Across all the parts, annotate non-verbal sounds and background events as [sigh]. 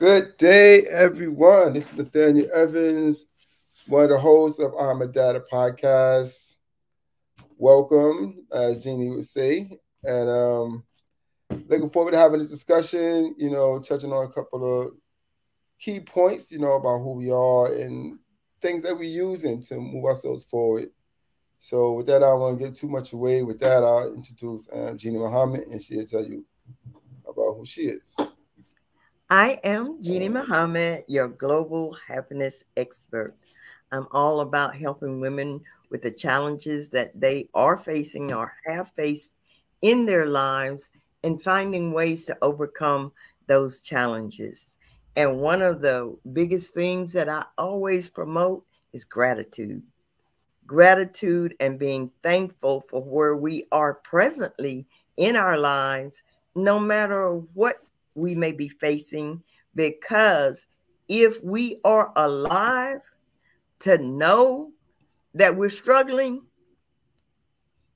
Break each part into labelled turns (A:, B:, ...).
A: Good day, everyone. This is Nathaniel Evans, one of the hosts of I'm a Data podcast. Welcome, as Jeannie would say. And um, looking forward to having this discussion, you know, touching on a couple of key points, you know, about who we are and things that we're using to move ourselves forward. So with that, I don't want to give too much away. With that, I'll introduce um, Jeannie Muhammad, and she'll tell you about who she is.
B: I am Jeannie Muhammad, your global happiness expert. I'm all about helping women with the challenges that they are facing or have faced in their lives and finding ways to overcome those challenges. And one of the biggest things that I always promote is gratitude. Gratitude and being thankful for where we are presently in our lives, no matter what we may be facing because if we are alive to know that we're struggling,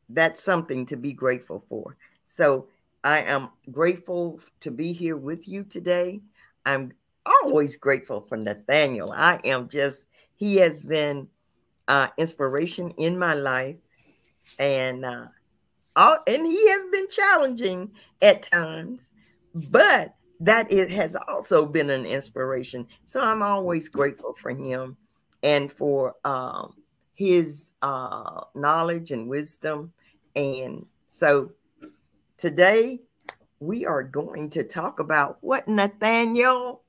B: that's something to be grateful for. So I am grateful to be here with you today. I'm always grateful for Nathaniel. I am just, he has been uh, inspiration in my life. And uh, all, and he has been challenging at times but that it has also been an inspiration. So I'm always grateful for him and for um, his uh, knowledge and wisdom. And so today we are going to talk about what Nathaniel.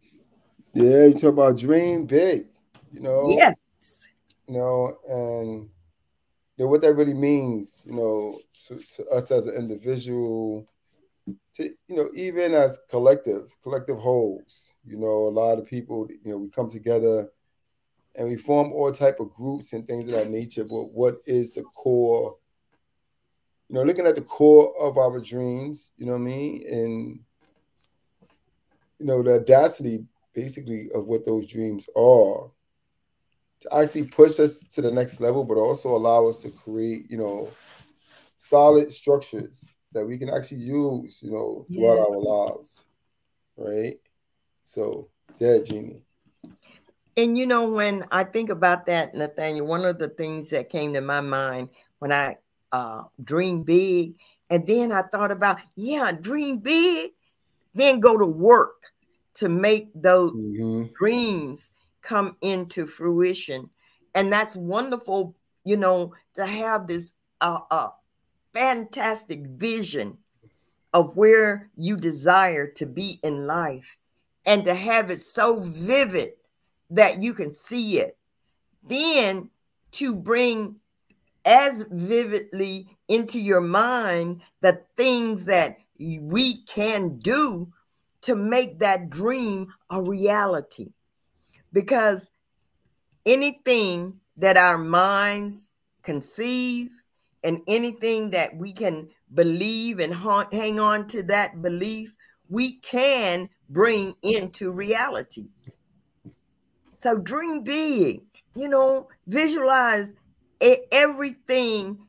A: Yeah, you talk about dream big, you know.
B: Yes.
A: You know, and you know what that really means, you know, to, to us as an individual, to you know even as collective collective wholes you know a lot of people you know we come together and we form all type of groups and things of that nature but what is the core you know looking at the core of our dreams you know what i mean? And you know the audacity basically of what those dreams are to actually push us to the next level but also allow us to create you know solid structures that we can actually use, you know, throughout yes. our lives. Right. So, yeah, Jeannie.
B: And you know, when I think about that, Nathaniel, one of the things that came to my mind when I uh, dream big, and then I thought about, yeah, dream big, then go to work to make those mm-hmm. dreams come into fruition. And that's wonderful, you know, to have this uh, uh, fantastic vision of where you desire to be in life and to have it so vivid that you can see it. Then to bring as vividly into your mind the things that we can do to make that dream a reality. Because anything that our minds conceive, and anything that we can believe and hang on to that belief, we can bring into reality. So dream big, you know, visualize everything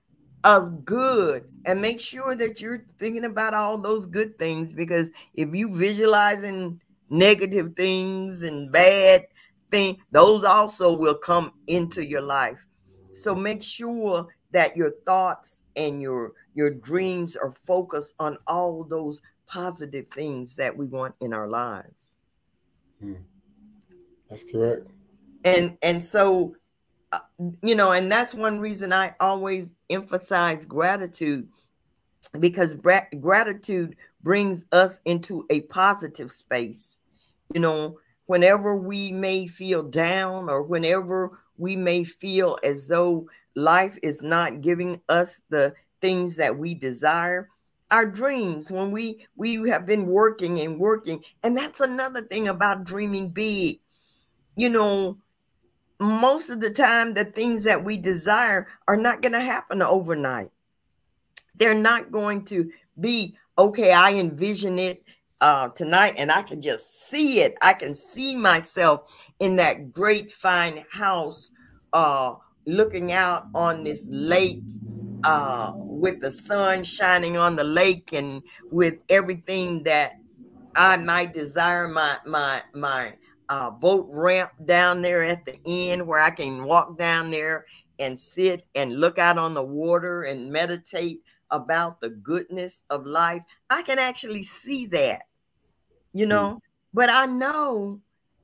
B: of good and make sure that you're thinking about all those good things because if you visualizing negative things and bad things, those also will come into your life. So make sure that your thoughts and your your dreams are focused on all those positive things that we want in our lives.
A: Hmm. That's correct.
B: And and so uh, you know, and that's one reason I always emphasize gratitude because bra- gratitude brings us into a positive space. You know, whenever we may feel down or whenever we may feel as though life is not giving us the things that we desire. Our dreams when we we have been working and working and that's another thing about dreaming big. You know most of the time the things that we desire are not going to happen overnight. They're not going to be okay i envision it uh, tonight and i can just see it. I can see myself in that great fine house uh, looking out on this lake uh, with the sun shining on the lake and with everything that I might desire my my my uh, boat ramp down there at the end where I can walk down there and sit and look out on the water and meditate about the goodness of life. I can actually see that, you hmm. know, mm. but I know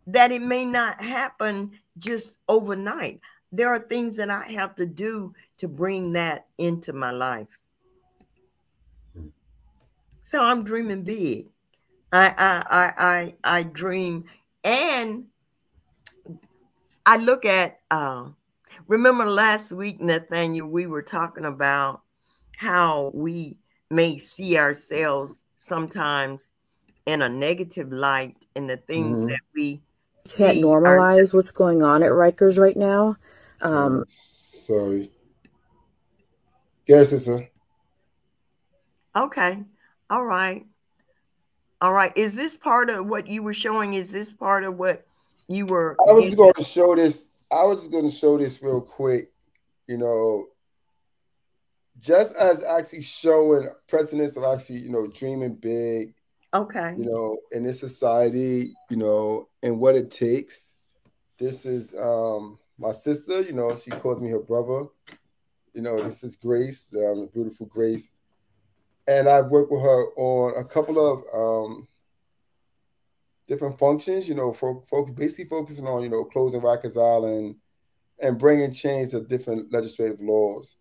B: that it may not happen just overnight. There are things that I have to do to bring that into my life. Hmm. So I'm dreaming big. I I I I, I dream and I look at uh, remember last week, Nathaniel, we were talking about how we may see ourselves sometimes in a negative light in the things mm-hmm. that we
C: can't normalize ourselves. what's going on at Rikers right now. Um,
A: Sorry. Yes, sister.
B: Okay. All right. All right. Is this part of what you were showing? Is this part of what you were?
A: I was just going to show this. I was just going to show this real quick. You know, just as actually showing precedents of actually, you know, dreaming big.
B: Okay.
A: You know, in this society, you know, and what it takes. This is um my sister. You know, she calls me her brother. You know, this is Grace, um, beautiful Grace and I've worked with her on a couple of um, different functions. You know, for basically focusing on you know closing Rikers Island and bringing change to different legislative laws.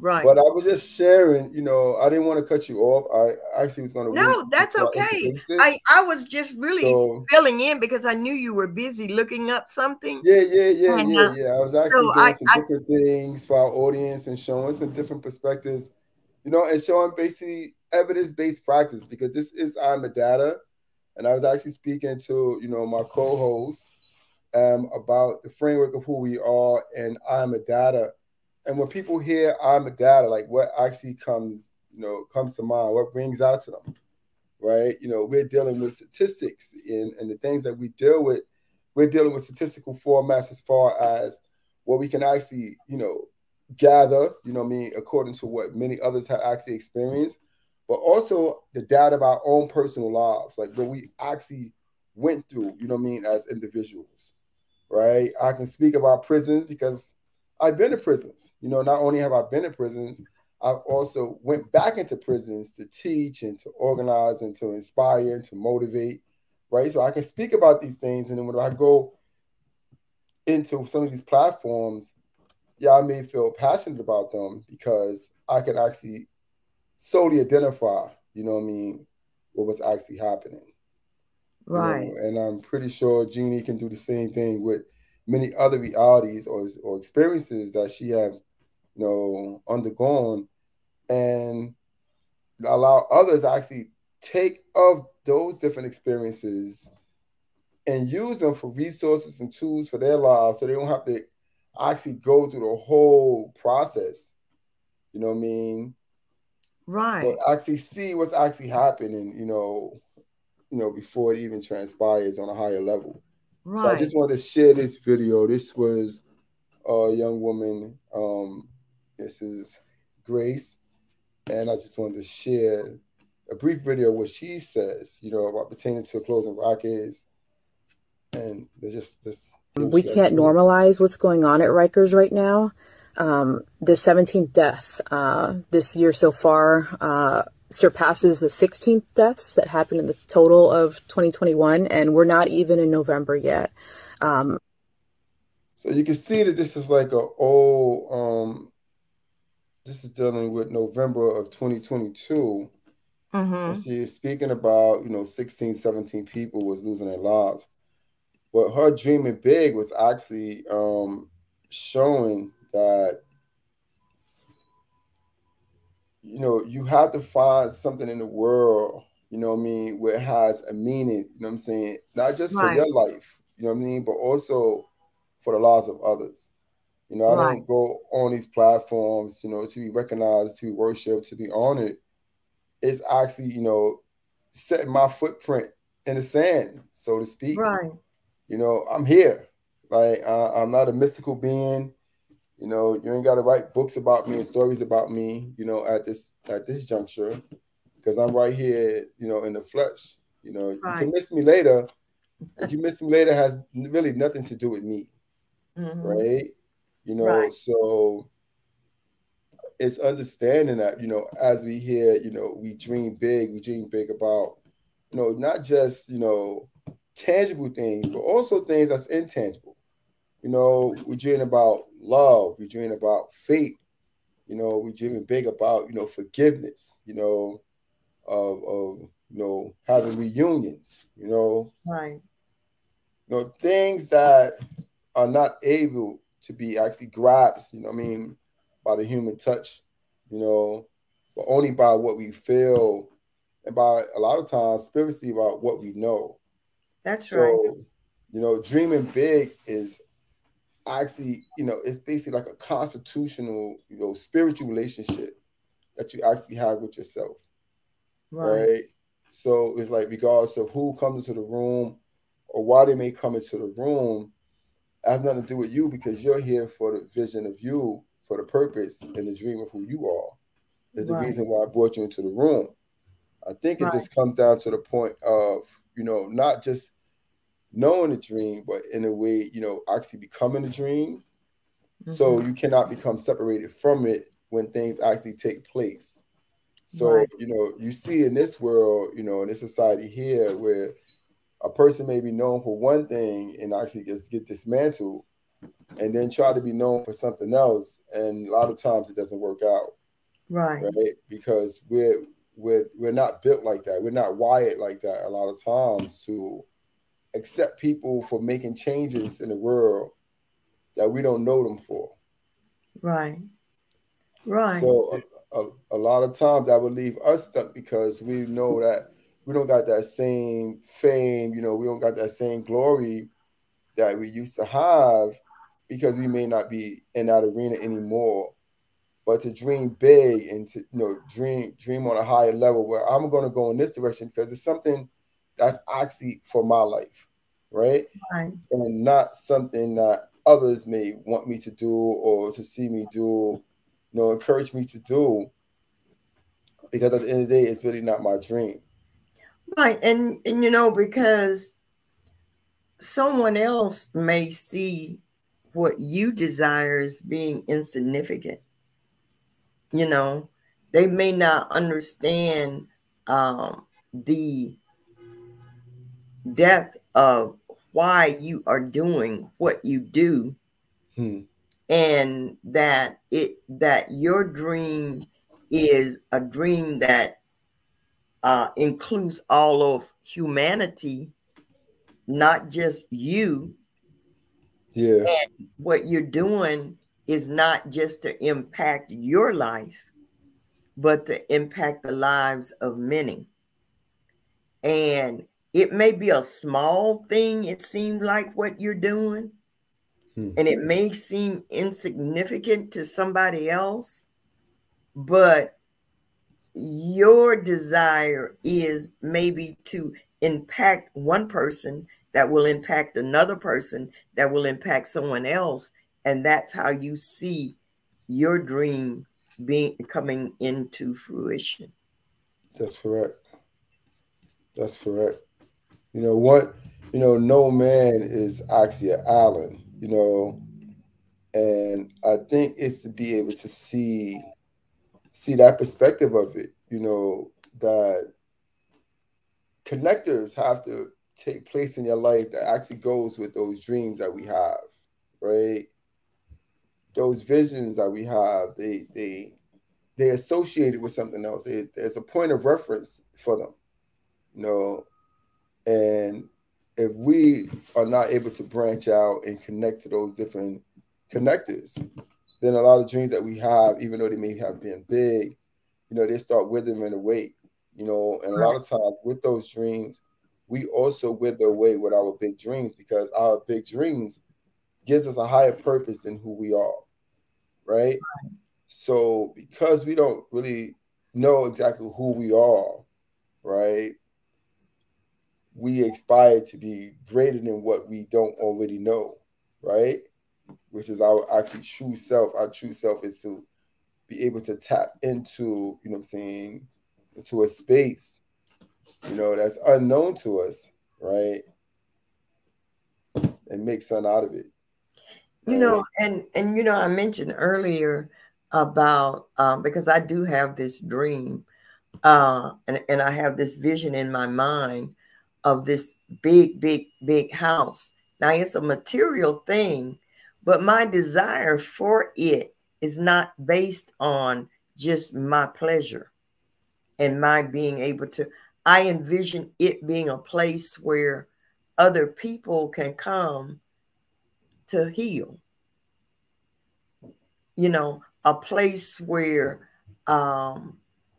B: Right.
A: But I was just sharing, you know, I didn't want to cut you off. I actually was going to.
B: No, that's okay. I, I was just really so, filling in because I knew you were busy looking up something.
A: Yeah, yeah, yeah, and, yeah, uh, yeah. I was actually so doing I, some I, different things for our audience and showing some different perspectives you know, and showing basically evidence-based practice because this is I'm a data. And I was actually speaking to, you know, my co-host um, about the framework of who we are and I'm a data. And when people hear I'm a data, like what actually comes, you know, comes to mind, what brings out to them, right? You know, we're dealing with statistics and, and the things that we deal with, we're dealing with statistical formats as far as what we can actually, you know, gather, you know I mean, according to what many others have actually experienced, but also the data of our own personal lives, like what we actually went through, you know I mean, as individuals, right? I can speak about prisons because I've been in prisons. You know, not only have I been in prisons, I've also went back into prisons to teach and to organize and to inspire and to motivate, right? So I can speak about these things, and then when I go into some of these platforms, yeah, I may feel passionate about them because I can actually solely identify, you know what I mean, what was actually happening.
B: Right.
A: You know? And I'm pretty sure Jeannie can do the same thing with many other realities or, or experiences that she have, you know, undergone and allow others to actually take of those different experiences and use them for resources and tools for their lives so they don't have to actually go through the whole process. You know what I mean?
B: Right.
A: But actually see what's actually happening, you know, you know, before it even transpires on a higher level. Right. So I just wanted to share this video. This was a young woman. Um, this is Grace. And I just wanted to share a brief video what she says, you know, about pertaining to closing Rikers. And there's just this
C: we can't normalize what's going on at Rikers right now. Um, the 17th death uh, this year so far uh, surpasses the 16th deaths that happened in the total of 2021, and we're not even in November yet. Um,
A: so you can see that this is like a old. Um, this is dealing with November of 2022. Mm-hmm. She's speaking about you know 16, 17 people was losing their lives but her dreaming big was actually um, showing that you know you have to find something in the world you know what i mean where it has a meaning you know what i'm saying not just right. for your life you know what i mean but also for the lives of others you know i right. don't go on these platforms you know to be recognized to be worshiped to be honored it's actually you know setting my footprint in the sand so to speak
B: right
A: you know, I'm here. Like I'm not a mystical being. You know, you ain't got to write books about me and stories about me. You know, at this at this juncture, because I'm right here. You know, in the flesh. You know, right. you can miss me later. but you miss me later has really nothing to do with me. Mm-hmm. Right? You know, right. so it's understanding that, you know, as we hear, you know, we dream big, we dream big about, you know, not just, you know, tangible things, but also things that's intangible. You know, we dream about love, we dream about faith, you know, we dreaming big about, you know, forgiveness, you know, of, of you know, having reunions, you know.
B: Right.
A: You know, things that are not able to be actually grasped, you know I mean, by the human touch, you know, but only by what we feel and by a lot of times spiritually about what we know.
B: That's so, right.
A: You know, dreaming big is actually, you know, it's basically like a constitutional, you know, spiritual relationship that you actually have with yourself. Right. right? So it's like regardless of who comes into the room or why they may come into the room, has nothing to do with you because you're here for the vision of you, for the purpose and the dream of who you are. Is the right. reason why I brought you into the room. I think it right. just comes down to the point of, you know, not just knowing the dream, but in a way, you know, actually becoming the dream. Mm-hmm. So you cannot become separated from it when things actually take place. So, right. you know, you see in this world, you know, in this society here where a person may be known for one thing and actually gets get dismantled and then try to be known for something else. And a lot of times it doesn't work out.
B: Right.
A: Right. Because we're we're we're not built like that. We're not wired like that a lot of times to accept people for making changes in the world that we don't know them for.
B: Right. Right.
A: So a, a, a lot of times that would leave us stuck because we know that we don't got that same fame, you know, we don't got that same glory that we used to have because we may not be in that arena anymore. But to dream big and to you know dream dream on a higher level where I'm gonna go in this direction because it's something that's actually for my life right?
B: right?
A: And not something that others may want me to do or to see me do, you know, encourage me to do. Because at the end of the day, it's really not my dream.
B: Right. And and you know, because someone else may see what you desire as being insignificant. You know, they may not understand um, the depth of why you are doing what you do hmm. and that it that your dream is a dream that uh, includes all of humanity not just you.
A: Yeah.
B: And what you're doing is not just to impact your life but to impact the lives of many. And it may be a small thing, it seems like what you're doing, hmm. and it may seem insignificant to somebody else, but your desire is maybe to impact one person that will impact another person that will impact someone else and that's how you see your dream being coming into fruition.
A: That's correct. That's correct you know what? You know, no man is an island. You know, and I think it's to be able to see see that perspective of it. You know that connectors have to take place in your life that actually goes with those dreams that we have, right? Those visions that we have, they they they associated with something else. It, there's a point of reference for them, you know, and if we are not able to branch out and connect to those different connectors, then a lot of dreams that we have, even though they may have been big, you know, they start withering away. You know, and a lot of times with those dreams, we also wither away with our big dreams because our big dreams gives us a higher purpose than who we are. Right? right. So because we don't really know exactly who we are, right? We aspire to be greater than what we don't already know, right? Which is our actually true self. Our true self is to be able to tap into, you know I'm saying, into a space you know, that's unknown to us, right? And make something out of it.
B: You know, and and you know, I mentioned earlier about um, because I do have this dream, uh, and and I have this vision in my mind of this big, big, big house. Now it's a material thing, but my desire for it is not based on just my pleasure and my being able to. I envision it being a place where other people can come to heal. You know, a place where, um,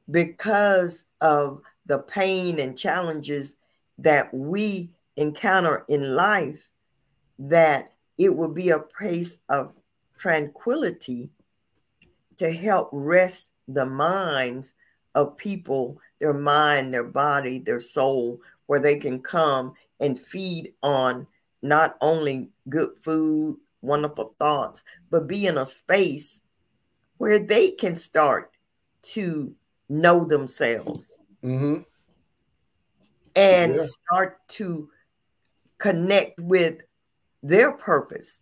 B: because of the pain and challenges that we encounter in life, that it will be a place of tranquility to help rest the minds of people, their mind, their body, their soul, where they can come and feed on not only good food, wonderful thoughts, but be in a space where they can start to know themselves
A: mm-hmm.
B: And yeah. start to connect with their purpose.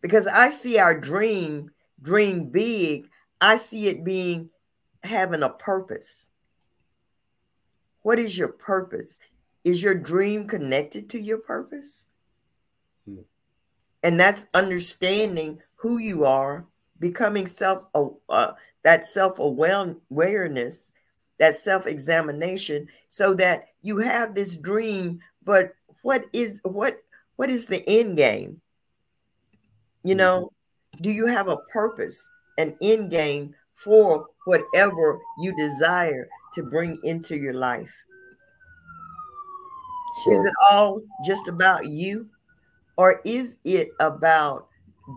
B: Because I see our dream, dream big, I see it being having a purpose. What is your purpose? Is your dream connected to your purpose? Hmm. And that's understanding who you are, becoming self uh, that self awareness, that self examination, so that you have this dream. But what is what what is the end game? You know, do you have a purpose, an end game for whatever you desire to bring into your life? Sure. Is it all just about you? Or is it about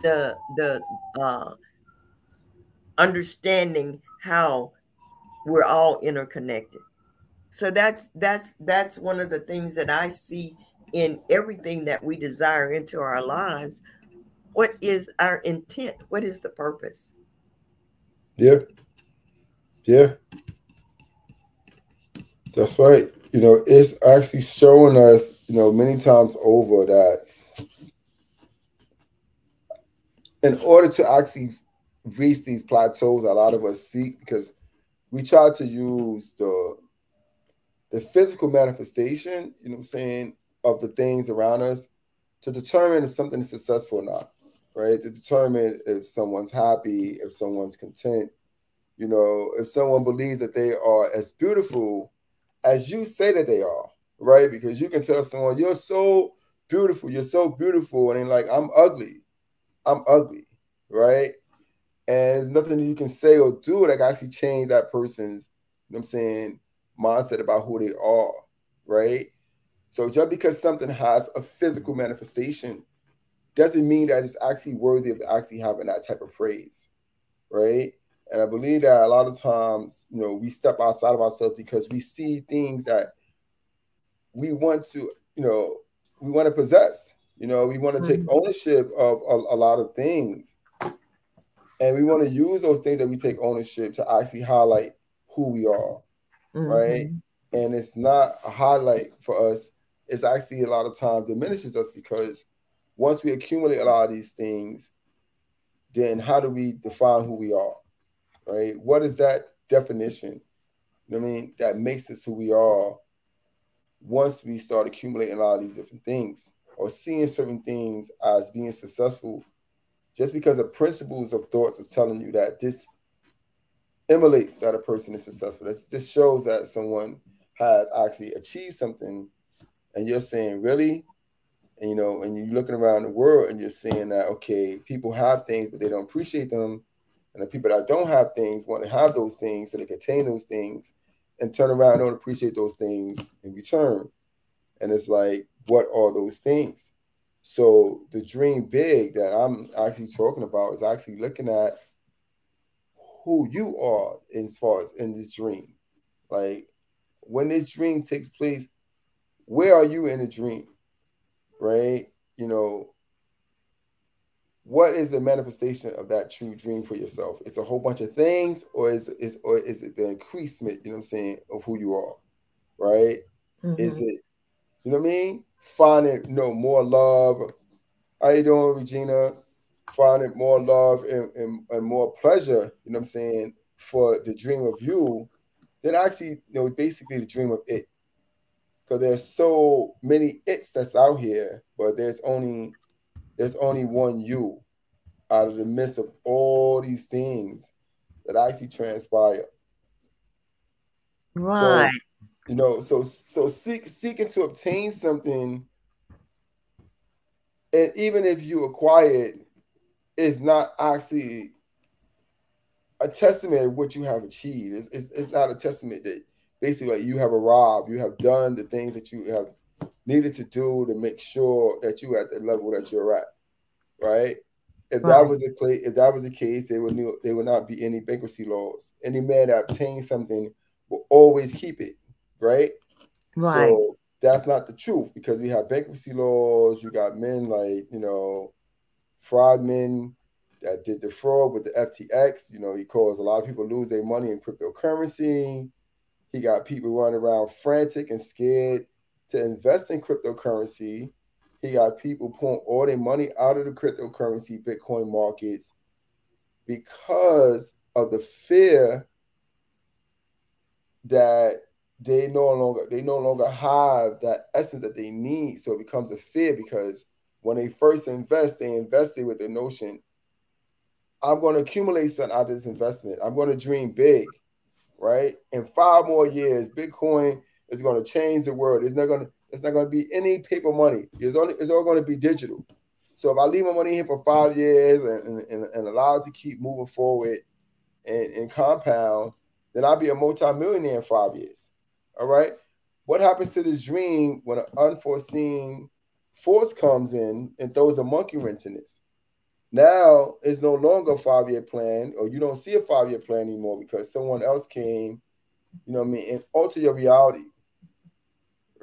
B: the the uh, understanding how we're all interconnected? So that's that's that's one of the things that I see in everything that we desire into our lives. What is our intent? What is the purpose?
A: Yeah. Yeah. That's right you know, it's actually showing us, you know, many times over that in order to actually reach these plateaus, a lot of us seek because we try to use the the physical manifestation, you know what I'm saying, of the things around us to determine if something is successful or not, right? To determine if someone's happy, if someone's content, you know, if someone believes that they are as beautiful as you say that they are, right? Because you can tell someone, you're so beautiful, you're so beautiful, and they're like, I'm ugly. I'm ugly, right? And there's nothing you can say or do that can actually change that person's, you know I'm saying, mindset about who they are, right? So just because something has a physical manifestation doesn't mean that it's actually worthy of actually having that type of praise, right? And I believe that a lot of times, you know, we step outside of ourselves because we see things that we want to, you know, we want to possess. You know, we want to take mm-hmm. ownership of a, a lot of things. And we want to use those things that we take ownership to actually highlight who we are. Mm-hmm. Right. And it's not a highlight for us. It's actually a lot of times diminishes us because once we accumulate a lot of these things, then how do we define who we are? right? What is that definition? You know I mean? That makes us who we are once we start accumulating a lot of these different things or seeing certain things as being successful just because the principles of thoughts is telling you that this emulates that a person is successful. This, this shows that someone has actually achieved something and you're saying, really? And you know, and you're looking around the world and you're seeing that okay, people have things, but they don't appreciate them and the people that don't have things want to have those things so they can those things and turn around and don't appreciate those things in return. And it's like, what are those things? So the dream big that I'm actually talking about is actually looking at who you are as far as in this dream. Like when this dream takes place, where are you in the dream? Right? You know, what is the manifestation of that true dream for yourself? It's a whole bunch of things, or is is or is it the increasement, you know what I'm saying, of who you are, right? Mm-hmm. Is it, you know what I mean? Finding, you know, more love. How you doing, Regina? Finding more love and, and, and more pleasure, you know what I'm saying, for the dream of you, than actually, you know, basically the dream of it. Because there's so many it's that's out here, but there's only there's only one you out of the midst of all these things that actually transpire.
B: Right.
A: So, you know, so so seek seeking to obtain something, and even if you acquire it, is not actually a testament of what you have achieved. It's, it's, it's not a testament that basically like you have arrived, you have done the things that you have needed to do to make sure that you at the level that you're at, right? If right. that was the case, if that was the case, there would there would not be any bankruptcy laws. Any man that obtains something will always keep it, right?
B: Right. So
A: that's not the truth because we have bankruptcy laws. You got men like you know, fraud men that did the fraud with the FTX. You know, he caused a lot of people lose their money in cryptocurrency. He got people running around frantic and scared to invest in cryptocurrency he got people pulling all their money out of the cryptocurrency, Bitcoin markets because of the fear that they no longer they no longer have that essence that they need. So it becomes a fear because when they first invest, they invested with the notion, I'm going to accumulate something out of this investment. I'm going to dream big, right? In five more years, Bitcoin is going to change the world. It's not going to it's not going to be any paper money. It's only it's all going to be digital. So if I leave my money here for five years and, and, and allow it to keep moving forward and, and compound, then I'll be a multimillionaire in five years. All right. What happens to this dream when an unforeseen force comes in and throws a monkey wrench in this? Now it's no longer a five year plan, or you don't see a five year plan anymore because someone else came, you know what I mean, and alter your reality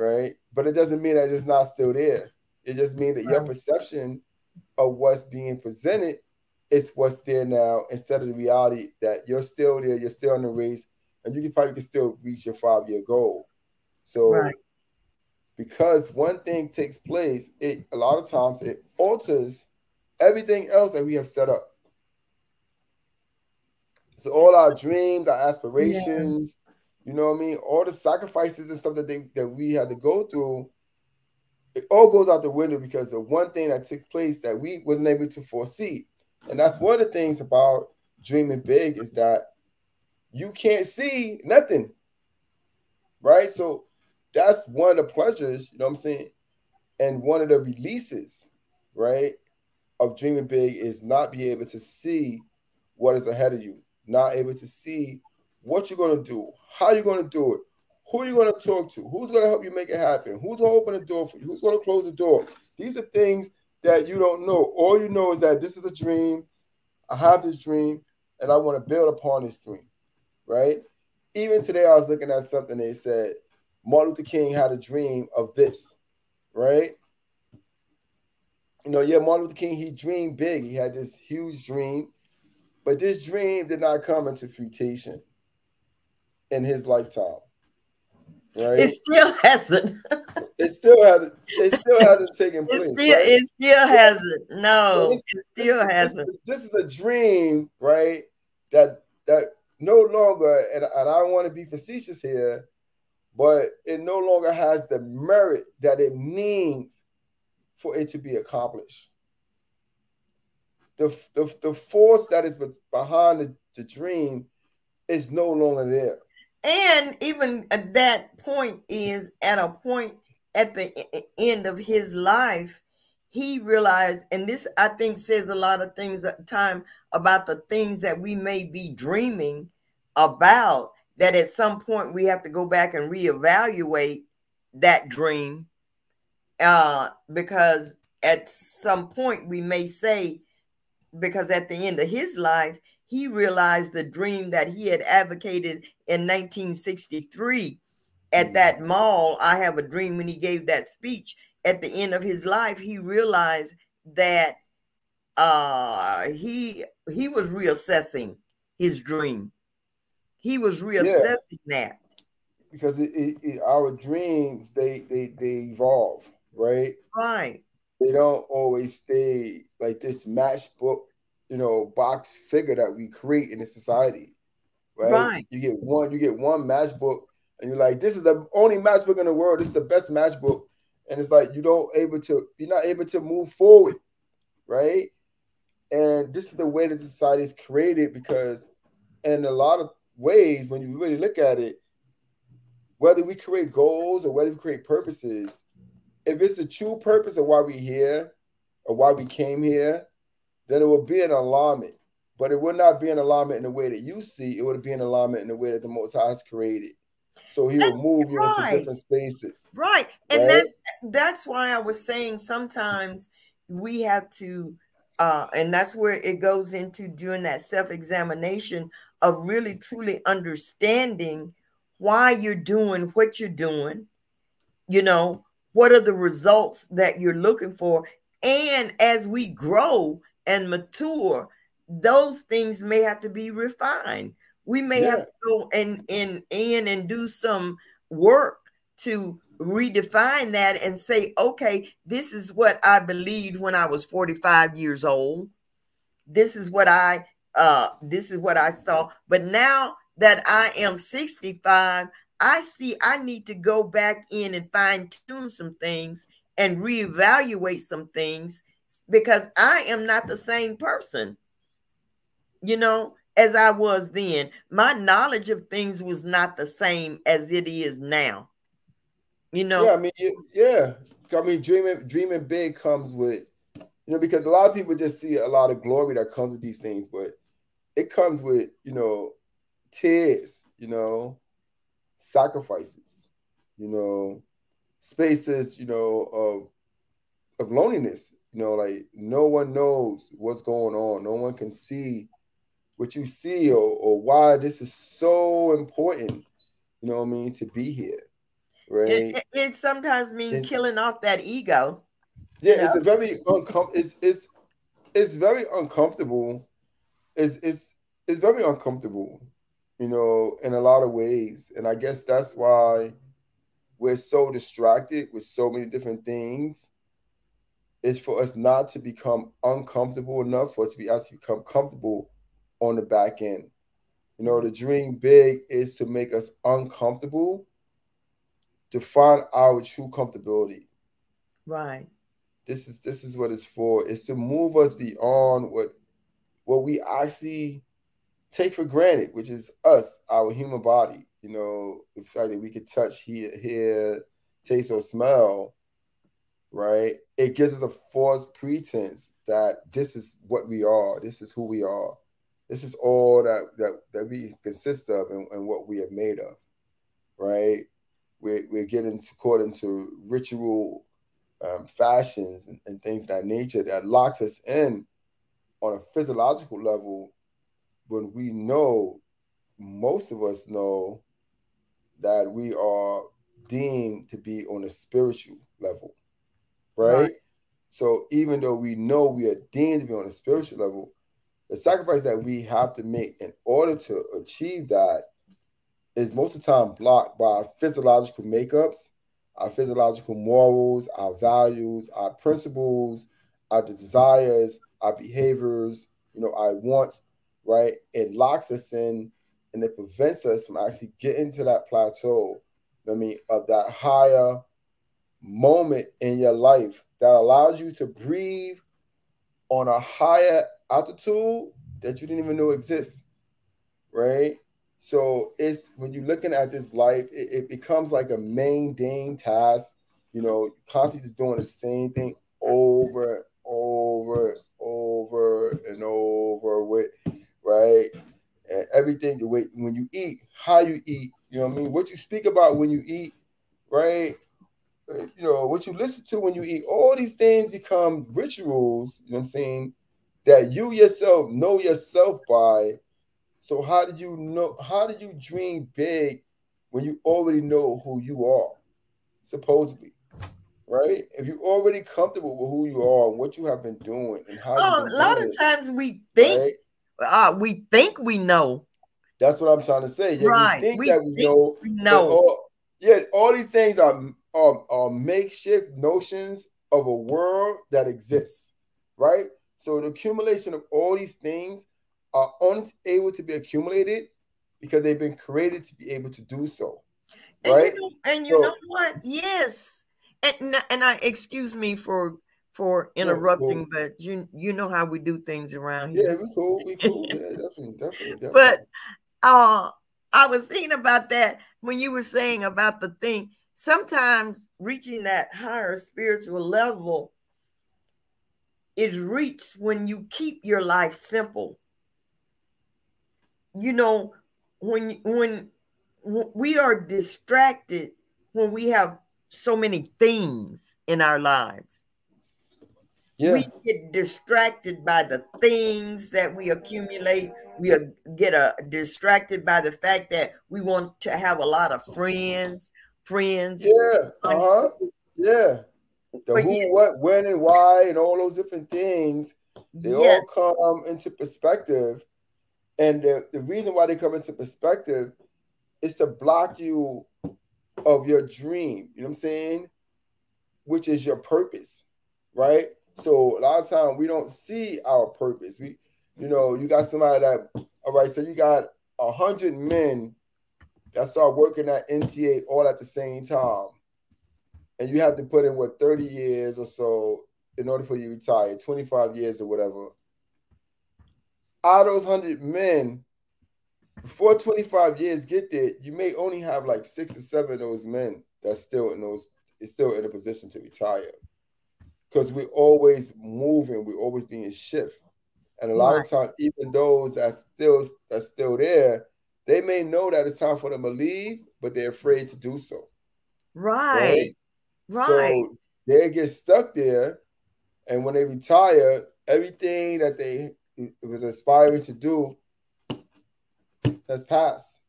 A: right? But it doesn't mean that it's not still there. It just means that your perception of what's being presented is what's there now instead of the reality that you're still there, you're still in the race, and you can probably can still reach your five year goal. So, right. because one thing takes place, it a lot of times it alters everything else that we have set up. So all our dreams, our aspirations, you know what I mean? All the sacrifices and stuff that they that we had to go through, it all goes out the window because the one thing that took place that we wasn't able to foresee. And that's one of the things about dreaming big is that you can't see nothing. Right? So that's one of the pleasures, you know what I'm saying? And one of the releases, right, of dreaming big is not be able to see what is ahead of you, not able to see what you're going to do, how you're going to do it, who you're going to talk to, who's going to help you make it happen, who's going to open the door for you, who's going to close the door. These are things that you don't know. All you know is that this is a dream. I have this dream and I want to build upon this dream, right? Even today, I was looking at something they said Martin Luther King had a dream of this, right? You know, yeah, Martin Luther King, he dreamed big. He had this huge dream, but this dream did not come into fruition in his lifetime. Right?
B: It still hasn't.
A: it still hasn't. It still [laughs] hasn't taken place.
B: It still, right? it still hasn't. No, this, it still
A: this,
B: hasn't.
A: This, this, is a dream, right? That that no longer, and, and I don't want to be facetious here, but it no longer has the merit that it needs for it to be accomplished. The, the, the force that is behind the, the dream is no longer there
B: and even at that point is at a point at the end of his life he realized and this i think says a lot of things at the time about the things that we may be dreaming about that at some point we have to go back and reevaluate that dream uh, because at some point we may say because at the end of his life he realized the dream that he had advocated in 1963 at mm. that mall. I have a dream when he gave that speech at the end of his life. He realized that uh, he he was reassessing his dream. He was reassessing yeah. that.
A: because it, it, it, our dreams they they they evolve, right?
B: Right.
A: They don't always stay like this matchbook, you know, box figure that we create in a society, right? right? You get one, you get one matchbook, and you're like, this is the only matchbook in the world. This is the best matchbook, and it's like you don't able to, you're not able to move forward, right? And this is the way that society is created because, in a lot of ways, when you really look at it, whether we create goals or whether we create purposes, if it's the true purpose of why we're here or why we came here, then it will be an alignment. But it will not be an alignment in the way that you see. It would be an alignment in the way that the Most High has created. So he will move you into different spaces.
B: Right. And right? that's that's why I was saying sometimes we have to uh, and that's where it goes into doing that self-examination of really truly understanding why you're doing what you're doing you know what are the results that you're looking for and as we grow and mature those things may have to be refined we may yeah. have to go and and in and do some work to redefine that and say, okay, this is what I believed when I was 45 years old. This is what I uh this is what I saw. But now that I am 65, I see I need to go back in and fine tune some things and reevaluate some things because I am not the same person, you know, as I was then. My knowledge of things was not the same as it is now. You know.
A: Yeah, I mean, yeah. I mean, dreaming dreaming big comes with, you know, because a lot of people just see a lot of glory that comes with these things, but it comes with, you know, tears, you know, sacrifices, you know, spaces, you know, of of loneliness. You know, like no one knows what's going on. No one can see what you see or, or why this is so important, you know what I mean, to be here right?
B: It, it sometimes means it's, killing off that ego.
A: Yeah, it's a very uncomfortable. It's it's it's very uncomfortable. It's it's it's very uncomfortable, you know, in a lot of ways, and I guess that's why we're so distracted with so many different things. It's for us not to become uncomfortable enough for us to be asked to become comfortable on the back end. You know, the dream big is to make us uncomfortable to find our true comfortability.
B: Right.
A: This is this is what it's for. It's to move us beyond what what we actually take for granted, which is us, our human body. You know, the fact that we could touch, hear, hear, taste, or smell, right? It gives us a false pretense that this is what we are, this is who we are, this is all that that that we consist of and, and what we are made of, right? we're, we're getting caught into ritual um, fashions and, and things of that nature that locks us in on a physiological level when we know most of us know that we are deemed to be on a spiritual level right? right? so even though we know we are deemed to be on a spiritual level the sacrifice that we have to make in order to achieve that is most of the time blocked by our physiological makeups, our physiological morals, our values, our principles, our desires, our behaviors, you know, our wants, right? It locks us in and it prevents us from actually getting to that plateau, you know I mean, of that higher moment in your life that allows you to breathe on a higher altitude that you didn't even know exists, right? So it's when you're looking at this life, it, it becomes like a main mundane task. You know, constantly just doing the same thing over, over, over, and over with, right? And everything the way when you eat, how you eat, you know what I mean? What you speak about when you eat, right? Uh, you know, what you listen to when you eat, all these things become rituals, you know what I'm saying, that you yourself know yourself by so how do you know? How do you dream big when you already know who you are, supposedly, right? If you're already comfortable with who you are and what you have been doing and how.
B: Oh, a lot of times we think, right? uh, we think we know.
A: That's what I'm trying to say. Yeah,
B: right.
A: We think we that we think know.
B: We know.
A: All, Yeah, all these things are, are, are makeshift notions of a world that exists, right? So the accumulation of all these things are unable to be accumulated because they've been created to be able to do so. Right?
B: And you know, and you so, know what? Yes. And and I excuse me for for interrupting, cool. but you you know how we do things around
A: here. Yeah, we cool, we cool. [laughs] yeah, definitely, definitely, definitely.
B: But uh I was thinking about that when you were saying about the thing. Sometimes reaching that higher spiritual level is reached when you keep your life simple. You know, when when we are distracted when we have so many things in our lives. Yeah. We get distracted by the things that we accumulate. We get a, uh, distracted by the fact that we want to have a lot of friends, friends.
A: Yeah. Uh-huh. Yeah. The who, yeah. what, when, and why, and all those different things, they yes. all come into perspective. And the, the reason why they come into perspective is to block you of your dream. You know what I'm saying? Which is your purpose, right? So a lot of time we don't see our purpose. We, you know, you got somebody that, all right, so you got a hundred men that start working at MTA all at the same time. And you have to put in what 30 years or so in order for you to retire, 25 years or whatever. Out of those hundred men, before 25 years get there, you may only have like six or seven of those men that's still in those is still in a position to retire because we're always moving, we're always being shift. And a lot right. of times, even those that still that's still there, they may know that it's time for them to leave, but they're afraid to do so.
B: Right. Right.
A: So they get stuck there, and when they retire, everything that they was aspiring to do has passed.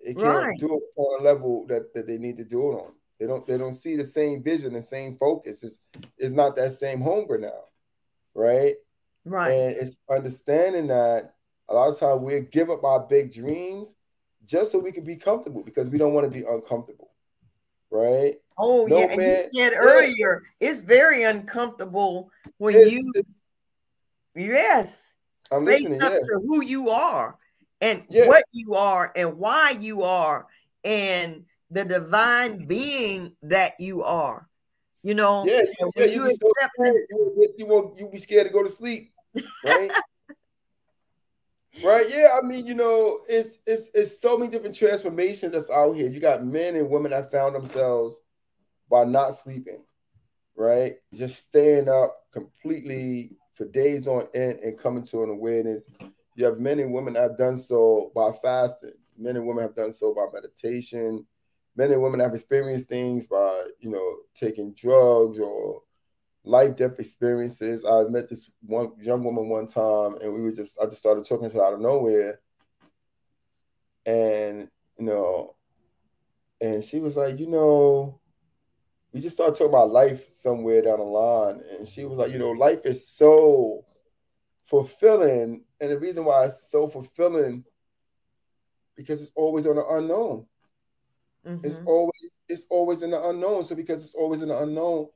A: It can't right. do it on a level that, that they need to do it on. They don't they don't see the same vision, the same focus. It's it's not that same hunger now, right?
B: Right.
A: And it's understanding that a lot of times we give up our big dreams just so we can be comfortable because we don't want to be uncomfortable, right?
B: Oh no yeah, man, and you said earlier it's very uncomfortable when it's, you it's, yes I'm face up yeah. to who you are and yeah. what you are and why you are and the divine being that you are. You know,
A: yeah, yeah you, you, so you, you won't you be scared to go to sleep, right? [laughs] right? Yeah, I mean, you know, it's it's it's so many different transformations that's out here. You got men and women that found themselves by not sleeping, right? Just staying up completely for days on end and coming to an awareness. You have men and women that have done so by fasting. Men and women have done so by meditation, men and women have experienced things by you know taking drugs or life death experiences. I met this one young woman one time, and we were just I just started talking to her out of nowhere, and you know, and she was like, you know, we just started talking about life somewhere down the line, and she was like, you know, life is so fulfilling, and the reason why it's so fulfilling because it's always on the unknown. Mm-hmm. It's always it's always in the unknown. So because it's always in the unknown,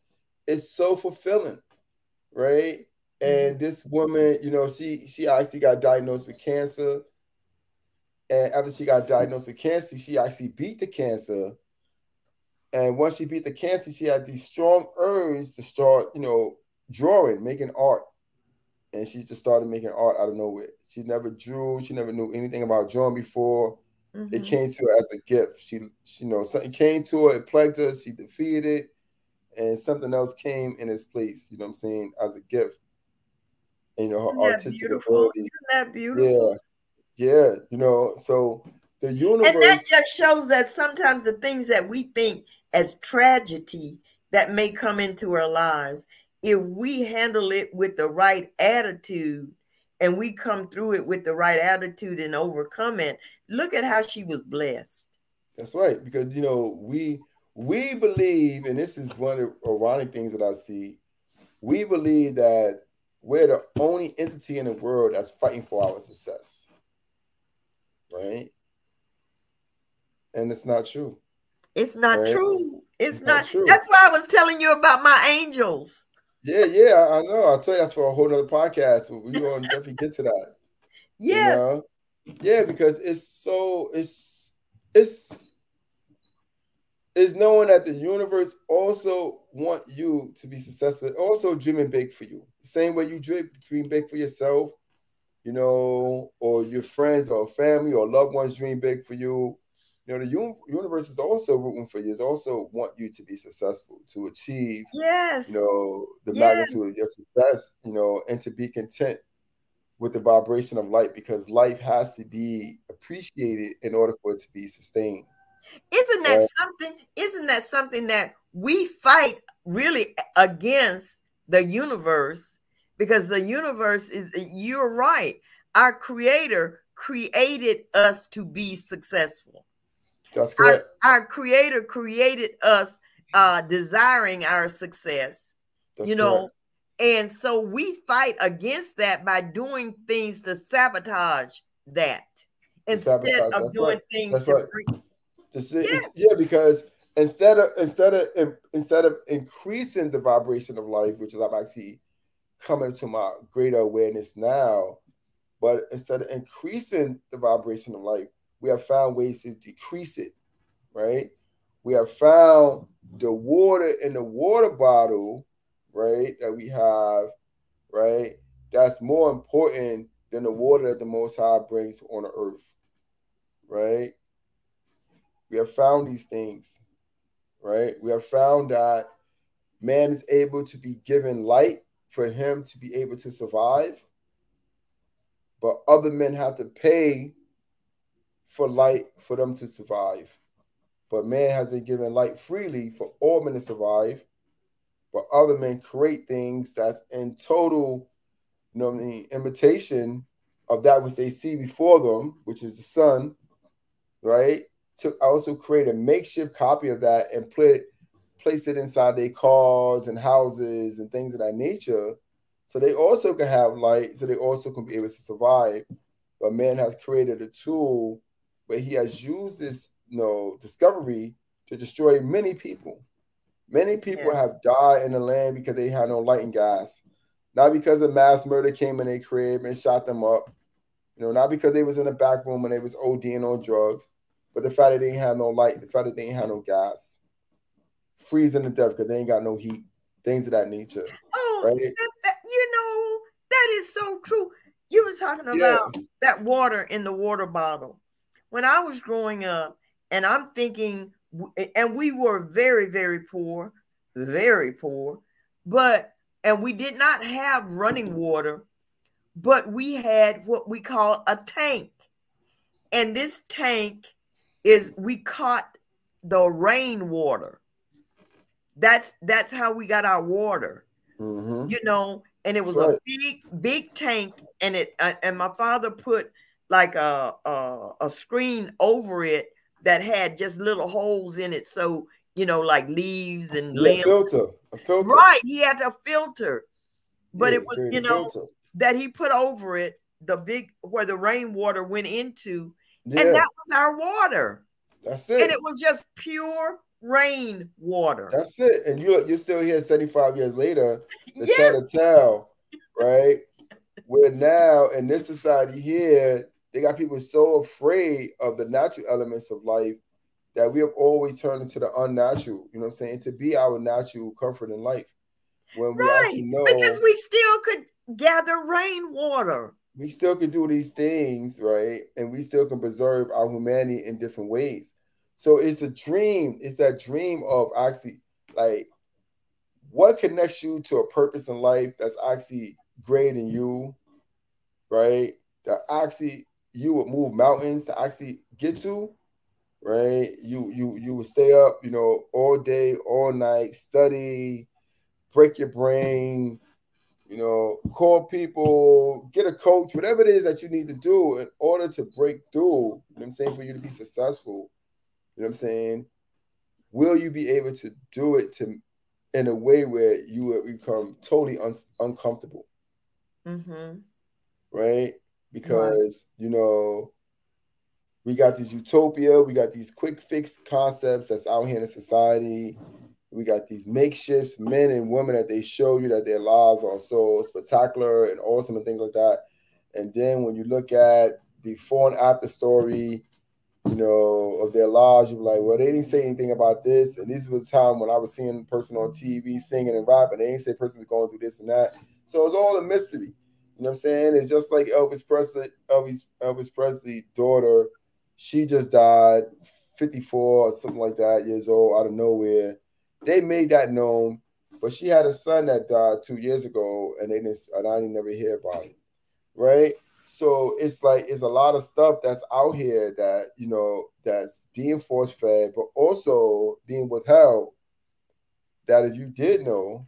A: it's so fulfilling, right? Mm-hmm. And this woman, you know, she she actually got diagnosed with cancer. And after she got diagnosed with cancer, she actually beat the cancer. And once she beat the cancer, she had these strong urges to start, you know, drawing, making art. And she just started making art out of nowhere. She never drew, she never knew anything about drawing before. Mm-hmm. It came to her as a gift. She, she, you know, something came to her, it plagued her, she defeated it, and something else came in its place, you know what I'm saying, as a gift. And, you know, her Isn't artistic ability.
B: Isn't that beautiful?
A: Yeah. Yeah. You know, so the universe.
B: And that just shows that sometimes the things that we think as tragedy that may come into our lives, if we handle it with the right attitude, and we come through it with the right attitude and overcome it, look at how she was blessed.
A: That's right. Because you know, we we believe, and this is one of the ironic things that I see, we believe that we're the only entity in the world that's fighting for our success. Right? And it's not true.
B: It's not right? true. It's, it's not, not, true. That's why I was telling you about my angels.
A: Yeah, yeah, I know. I'll tell you that's for a whole nother podcast. We're going to definitely get to that.
B: Yes. You know?
A: Yeah, because it's so it's it's is knowing that the universe also want you to be successful, also dreaming big for you. Same way you dream, dream big for yourself, you know, or your friends or family or loved ones dream big for you. You know, the universe is also rooting for you. It's also want you to be successful, to achieve,
B: yes,
A: you know, the yes. magnitude of your success, you know, and to be content with the vibration of light because life has to be appreciated in order for it to be sustained.
B: Isn't that right. something? Isn't that something that we fight really against the universe? Because the universe is, you're right. Our creator created us to be successful.
A: That's correct.
B: Our, our creator created us uh, desiring our success. That's you know, correct. and so we fight against that by doing things to sabotage that instead sabotage. of That's doing right. things That's to right. bring
A: yes. Yeah, because instead of instead of instead of increasing the vibration of life, which is I'm actually coming to my greater awareness now, but instead of increasing the vibration of life, we have found ways to decrease it, right? We have found the water in the water bottle, right, that we have, right, that's more important than the water that the Most High brings on the earth, right? We have found these things, right? We have found that man is able to be given light for him to be able to survive, but other men have to pay for light for them to survive. But man has been given light freely for all men to survive, but other men create things that's in total, you know, I mean, imitation of that which they see before them, which is the sun, right? to also create a makeshift copy of that and put place it inside their cars and houses and things of that nature. So they also can have light, so they also can be able to survive. But man has created a tool where he has used this you know, discovery to destroy many people. Many people yes. have died in the land because they had no light and gas. Not because a mass murder came in their crib and shot them up. You know, not because they was in the back room and they was ODing on drugs but the fact that they ain't have no light, the fact that they ain't have no gas, freezing to death because they ain't got no heat, things of that nature.
B: Oh, right? that, that, you know, that is so true. You were talking about yeah. that water in the water bottle. When I was growing up, and I'm thinking, and we were very, very poor, very poor, but and we did not have running water, but we had what we call a tank. And this tank is we caught the rainwater. That's that's how we got our water. Mm-hmm. You know, and it was right. a big big tank, and it uh, and my father put like a, a a screen over it that had just little holes in it, so you know, like leaves and
A: yeah, filter, a filter.
B: Right, he had a filter, but yeah, it was you know filter. that he put over it the big where the rainwater went into yeah. And that was our water.
A: That's it.
B: And it was just pure rain water.
A: That's it. And you you're still here 75 years later to yes. try to tell, right? Where now in this society here, they got people so afraid of the natural elements of life that we have always turned into the unnatural, you know what I'm saying? To be our natural comfort in life.
B: When we right. actually know because we still could gather rainwater
A: we still could do these things, right? And we still can preserve our humanity in different ways. So it's a dream. It's that dream of actually like what connects you to a purpose in life that's actually great in you, right? That actually you would move mountains to actually get to, right? You you you would stay up, you know, all day, all night, study, break your brain, you know, call people, get a coach, whatever it is that you need to do in order to break through. You know I'm saying? For you to be successful. You know what I'm saying? Will you be able to do it to in a way where you will become totally un- uncomfortable?
B: Mm-hmm.
A: Right? Because, right. you know, we got this utopia, we got these quick fix concepts that's out here in society. We got these makeshifts, men and women that they show you that their lives are so spectacular and awesome and things like that. And then when you look at before and after story, you know, of their lives, you're like, well, they didn't say anything about this. And this was a time when I was seeing a person on TV singing and rapping. They didn't say person was going through this and that. So it's all a mystery. You know what I'm saying? It's just like Elvis Presley, Elvis, Elvis Presley daughter she just died, 54 or something like that, years old, out of nowhere. They made that known, but she had a son that died two years ago, and they didn't, and I didn't never hear about it, right? So it's like it's a lot of stuff that's out here that you know that's being force fed, but also being withheld. That if you did know,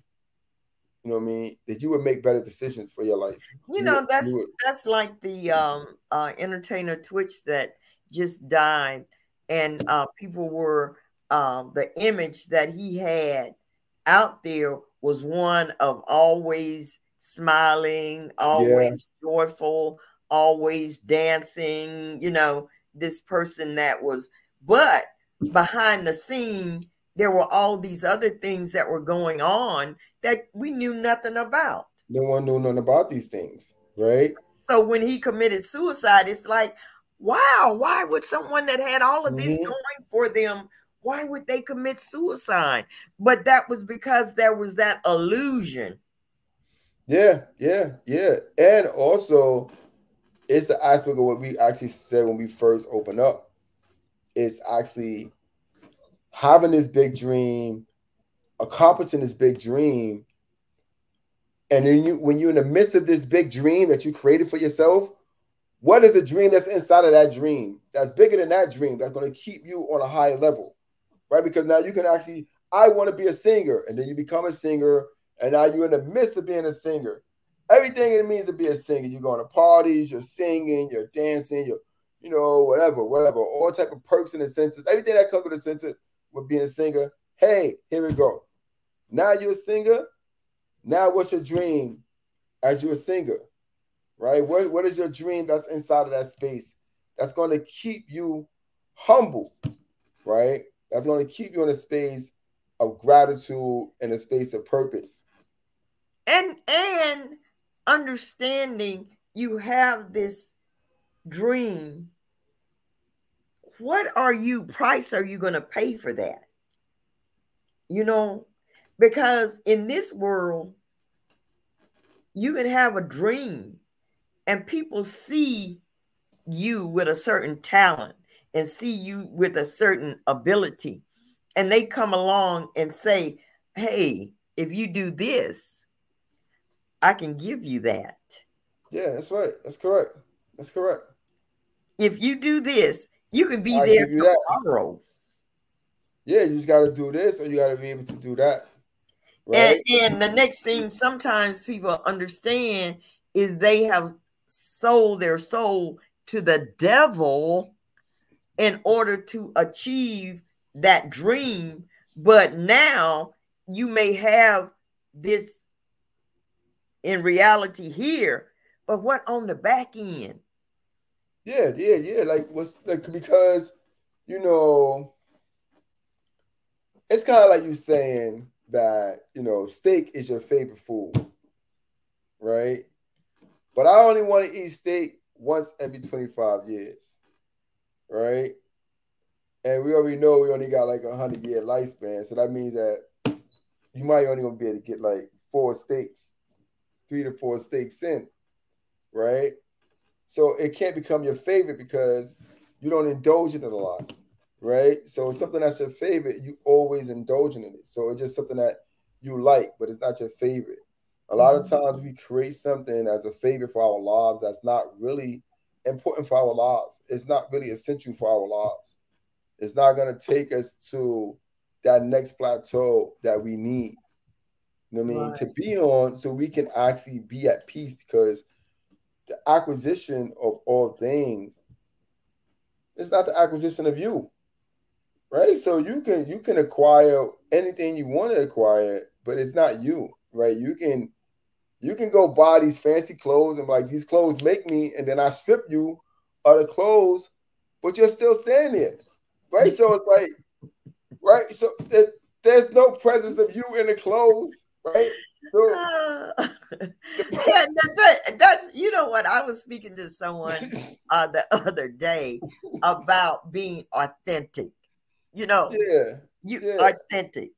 A: you know what I mean, that you would make better decisions for your life.
B: You, you know, would, that's that's like the um uh entertainer Twitch that just died, and uh, people were um, the image that he had out there was one of always smiling, always yeah. joyful, always dancing. You know, this person that was, but behind the scene, there were all these other things that were going on that we knew nothing about.
A: No one knew nothing about these things, right?
B: So when he committed suicide, it's like, wow, why would someone that had all of this mm-hmm. going for them, why would they commit suicide? But that was because there was that illusion.
A: Yeah, yeah, yeah. And also, it's the aspect of what we actually said when we first opened up. It's actually having this big dream, accomplishing this big dream. And then you when you're in the midst of this big dream that you created for yourself, what is the dream that's inside of that dream that's bigger than that dream that's going to keep you on a high level, right? Because now you can actually, I want to be a singer, and then you become a singer, and now you're in the midst of being a singer. Everything it means to be a singer. You're going to parties, you're singing, you're dancing, you're, you know, whatever, whatever, all type of perks and incentives, everything that comes with a incentive with being a singer. Hey, here we go. Now you're a singer. Now what's your dream as you're a singer? right? What, what is your dream that's inside of that space that's going to keep you humble, right? That's going to keep you in a space of gratitude and a space of purpose.
B: And and understanding you have this dream. What are you price are you going to pay for that? You know, because in this world you can have a dream and people see you with a certain talent and see you with a certain ability. And they come along and say hey if you do this i can give you that.
A: Yeah that's right. That's correct. That's correct.
B: If you do this you can be I there tomorrow
A: yeah you just got to do this or you got to be able to do that
B: right? and, and the next thing sometimes people understand is they have sold their soul to the devil in order to achieve that dream. But now you may have this in reality here, but what on the back end?
A: Yeah, yeah, yeah. Like what's like because you know it's kind of like you saying that you know steak is your favorite food, right? But I only want to eat steak once every 25 years. Right? And we already know we only got like a hundred year lifespan. So that means that you might only gonna be able to get like four steaks, three to four steaks in, right? So it can't become your favorite because you don't indulge in it a lot, right? So it's something that's your favorite, you always indulging in it. So it's just something that you like, but it's not your favorite. A lot of mm-hmm. times we create something as a favorite for our lives that's not really important for our lives. It's not really essential for our lives. It's not going to take us to that next plateau that we need. You know what I mean? Right. To be on so we can actually be at peace because the acquisition of all things is not the acquisition of you. Right? So you can you can acquire anything you want to acquire, but it's not you, right? You can you can go buy these fancy clothes and like these clothes make me, and then I strip you of the clothes but you're still standing there, right? So it's like, right? So it, there's no presence of you in the clothes, right? So, uh, [laughs] [laughs]
B: yeah, that, that's you know what I was speaking to someone [laughs] uh, the other day about being authentic. You know,
A: yeah,
B: you
A: yeah.
B: authentic.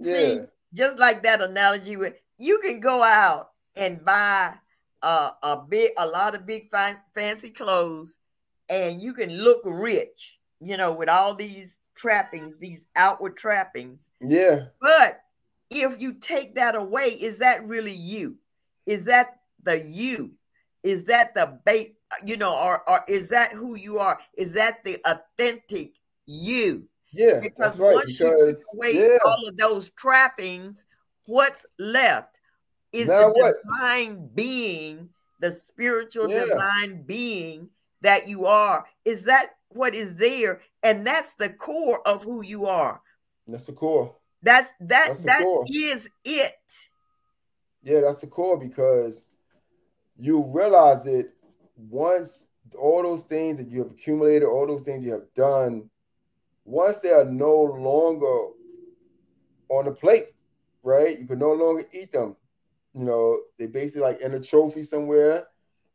B: See, just like that analogy with you can go out and buy uh, a big, a lot of big fancy clothes, and you can look rich, you know, with all these trappings, these outward trappings.
A: Yeah.
B: But if you take that away, is that really you? Is that the you? Is that the bait? You know, or, or is that who you are? Is that the authentic you?
A: Yeah,
B: because
A: right,
B: once
A: because,
B: you take away
A: yeah.
B: all of those trappings, what's left is
A: now
B: the
A: what?
B: divine being, the spiritual
A: Yeah.
B: divine being that you are. Is that what is there? And that's the core of who you are.
A: That's the core.
B: That's that
A: That's the
B: that
A: core.
B: is it.
A: Yeah, that's the core because you realize it once all those things that you have accumulated, all those things you have done, once they are no longer on the plate, right? You can no longer eat them. You know, they basically like in a trophy somewhere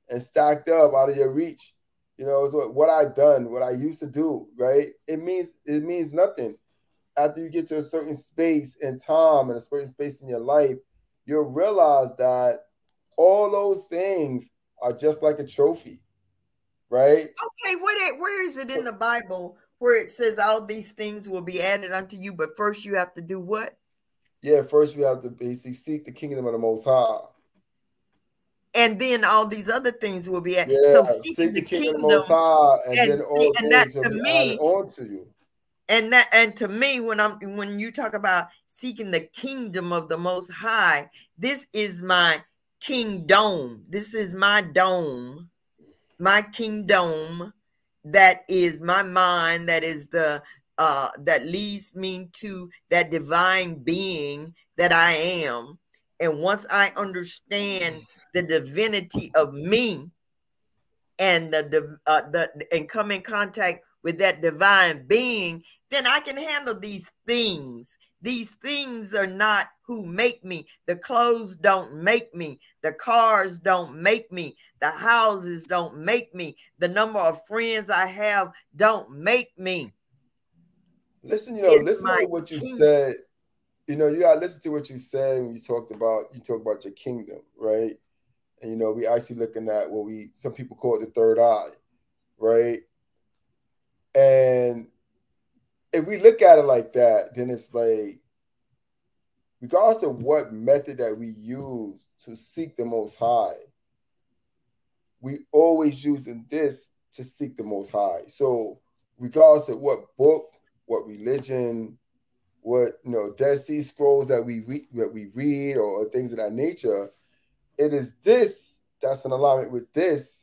A: and stacked up out of your reach. You know, so what I've done, what I used to do, right? It means it means nothing. After you get to a certain space in time and a certain space in your life, you'll realize that all those things are just like a trophy, right?
B: Okay, what it, where is it in the Bible where it says all these things will be added unto you, but first you have to do what?
A: Yeah, first we have to basically seek the kingdom of the Most High.
B: And then all these other things will be added.
A: Yeah,
B: so
A: seek the
B: the
A: kingdom of the Most High, and,
B: and
A: then all
B: and that
A: will
B: to
A: be
B: me-
A: added on to you.
B: And that and to me when i'm when you talk about seeking the kingdom of the most high this is my kingdom. This is my dome my kingdom that is my mind that is the uh that leads me to that divine being that i am. And once i understand the divinity of me and the, div- uh, the and come in contact with that divine being, then I can handle these things. These things are not who make me. The clothes don't make me. The cars don't make me. The houses don't make me. The number of friends I have don't make me.
A: Listen, you know,
B: It's
A: listen to what you
B: kingdom.
A: said. You know, you gotta listen to what you said when you talked about you talk about your kingdom, right? And you know, we actually looking at what we some people call it the third eye, right? And if we look at it like that, then it's like, regardless of what method that we use to seek the most high, we always using this to seek the most high. So regardless of what book, what religion, what you know, Dead Sea Scrolls that we read that we read or things of that nature, it is this that's in alignment with this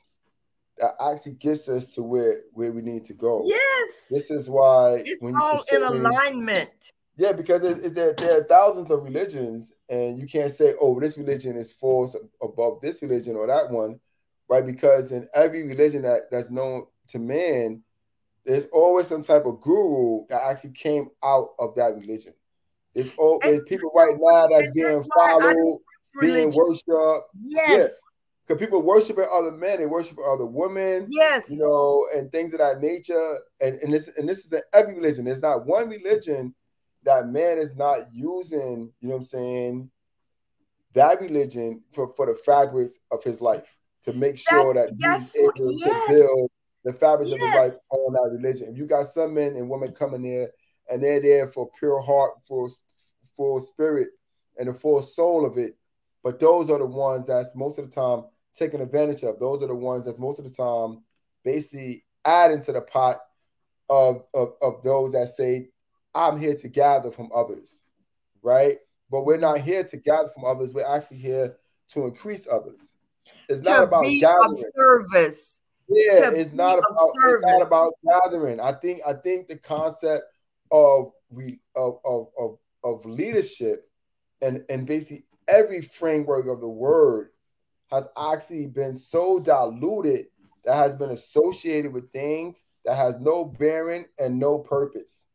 A: that actually gets us to where where we need to go.
B: Yes,
A: This is why
B: it's all in alignment.
A: yeah, because it, it, there, there are thousands of religions, and you can't say, "Oh, this religion is false above this religion or that one," right? Because in every religion that, that's known to man, there's always some type of guru that actually came out of that religion. It's all
B: And-
A: people right now that's being
B: that's why I
A: followed, being worshipped.
B: Yes,
A: Because people worshiping other men, they worship other women
B: yes.
A: you know, and things of that nature. And and this and this is in every religion. There's not one religion that man is not using, you know what I'm saying, that religion for, for the fabrics of his life to make sure
B: That's-
A: that
B: that's
A: he's able
B: yes.
A: to build the fabrics of his life on that religion. If you got some men and women coming there and they're there for pure heart, for full spirit, and the full soul of it, but those are the ones that's most of the time taken advantage of. Those are the ones that's most of the time basically adding to the pot of, of, of those that say, I'm here to gather from others, right? But we're not here to gather from others. We're actually here to increase others. It's not about gathering.
B: service.
A: Yeah,
B: to
A: it's not about it's
B: service.
A: not about gathering. I think I think the concept of we of of of, of leadership and and basically every framework of the word has actually been so diluted that has been associated with things that has no bearing and no purpose,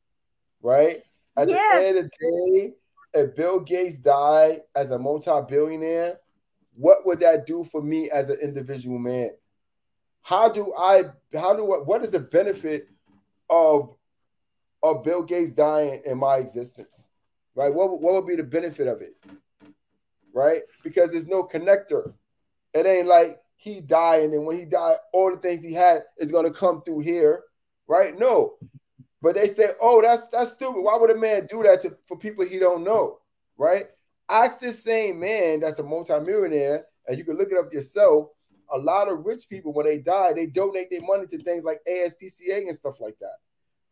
A: right? At
B: Yes.
A: the end of the day, if Bill Gates died as a multi-billionaire, what would that do for me as an individual man? How do I how do I, what is the benefit of of Bill Gates dying in my existence? Right? What, what would be the benefit of it? Right? Because there's no connector. It ain't like he died and then when he died, all the things he had is gonna come through here, right? No. But they say, oh, that's that's stupid. Why would a man do that to for people he don't know? Right? Ask this same man that's a multimillionaire, and you can look it up yourself. A lot of rich people, when they die, they donate their money to things like ASPCA and stuff like that,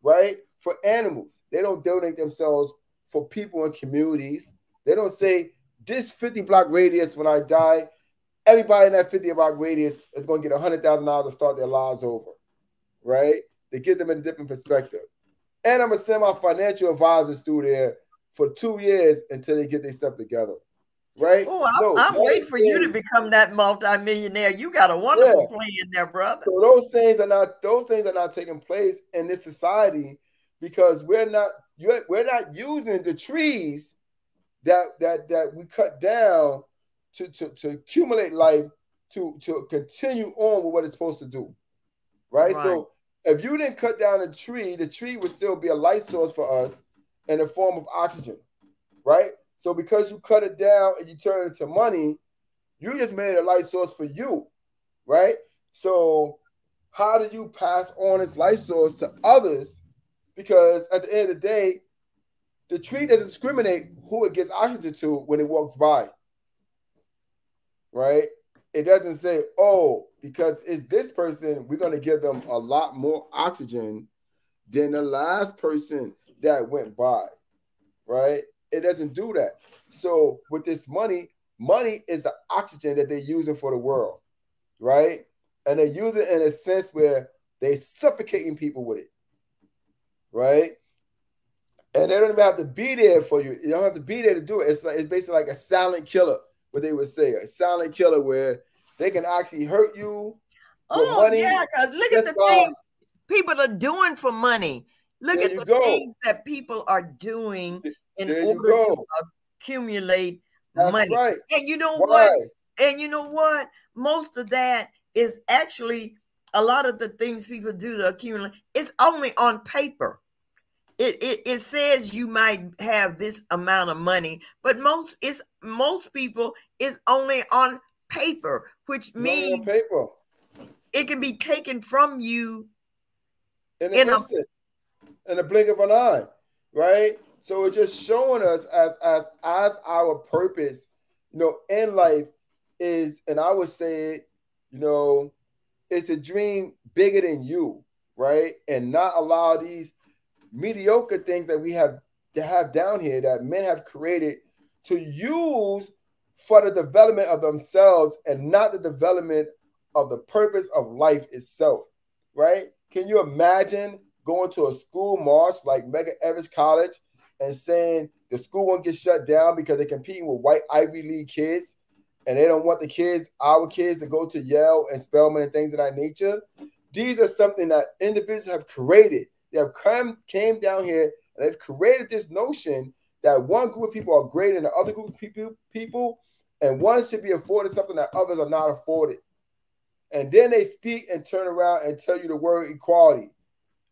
A: right? For animals, they don't donate themselves for people in communities. They don't say this 50 block radius when I die, everybody in that 50 block radius is going to get $100,000 to start their lives over, right? They get them in a different perspective. And I'm going to send my financial advisors through there for two years until they get their stuff together, right?
B: Oh, I'm, I'm waiting for you to become that multimillionaire. You got a wonderful
A: Yeah.
B: plan there, brother.
A: So those things are not those things are not taking place in this society because we're not you're- we're not using the trees that that that we cut down to to, to accumulate life to to continue on with what it's supposed to do. Right?
B: Right.
A: So if you didn't cut down a tree, the tree would still be a light source for us in the form of oxygen. Right? So because you cut it down and you turn it into money, you just made a light source for you. Right? So how do you pass on its light source to others? Because at the end of the day, the tree doesn't discriminate who it gets oxygen to when it walks by. Right? It doesn't say, oh, because it's this person, we're going to give them a lot more oxygen than the last person that went by. Right? It doesn't do that. So with this money, money is the oxygen that they're using for the world. Right? And they use it in a sense where they suffocating people with it. Right? and they don't even have to be there for you. You don't have to be there to do it. It's like it's basically like a silent killer, what they would say, a silent killer where they can actually hurt you.
B: Oh
A: money,
B: yeah, look at the
A: why-
B: things people are doing for money. Look
A: There
B: at the
A: go.
B: things that people are doing in
A: There
B: order to accumulate
A: That's
B: money.
A: right.
B: And you know
A: Why?
B: what? And you know what? Most of that is actually a lot of the things people do to accumulate. It's only on paper. It, it it says you might have this amount of money, but most it's most people is only on paper, which means
A: paper.
B: it can be taken from you.
A: in an
B: in a-
A: instant, in a blink of an eye, right? So it's just showing us as as as our purpose, you know, in life is, and I would say, it, you know, it's a dream bigger than you, right? And not allow these mediocre things that we have to have down here that men have created to use for the development of themselves and not the development of the purpose of life itself, right? Can you imagine going to a school march like Medgar Evers College and saying the school won't get shut down because they're competing with white Ivy League kids and they don't want the kids, our kids, to go to Yale and Spelman and things of that nature? These are something that individuals have created. They have come came down here and they've created this notion that one group of people are greater than the other group of people, people, and one should be afforded something that others are not afforded. And then they speak and turn around and tell you the word equality,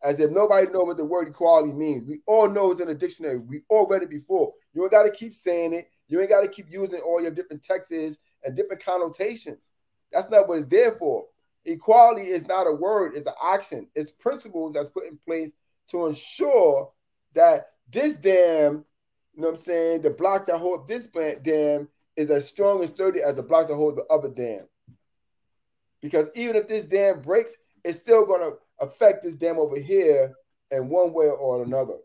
A: as if nobody know what the word equality means. We all know it's in a dictionary. We all read it before. You ain't got to keep saying it. You ain't got to keep using all your different texts and different connotations. That's not what it's there for. Equality is not a word; it's an action. It's principles that's put in place to ensure that this dam, you know what I'm saying, the blocks that hold this plant dam is as strong and sturdy as the blocks that hold the other dam. Because even if this dam breaks, it's still going to affect this dam over here in one way or another,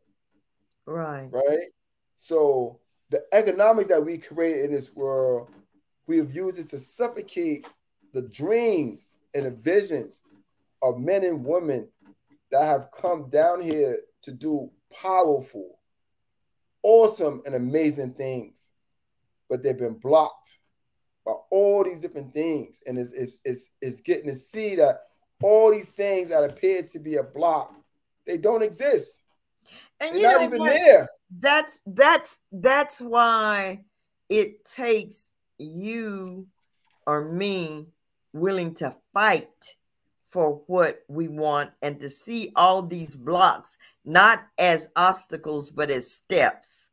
B: Right.
A: right? So the economics that we create in this world, we have used it to suffocate the dreams and the visions of men and women that have come down here to do powerful, awesome, and amazing things, but they've been blocked by all these different things. And it's, it's, it's, it's getting to see that all these things that appear to be a block, they don't exist.
B: And
A: They're
B: you
A: not
B: know
A: even
B: what?
A: there.
B: That's that's that's why it takes you or me willing to fight for what we want and to see all these blocks not as obstacles but as steps.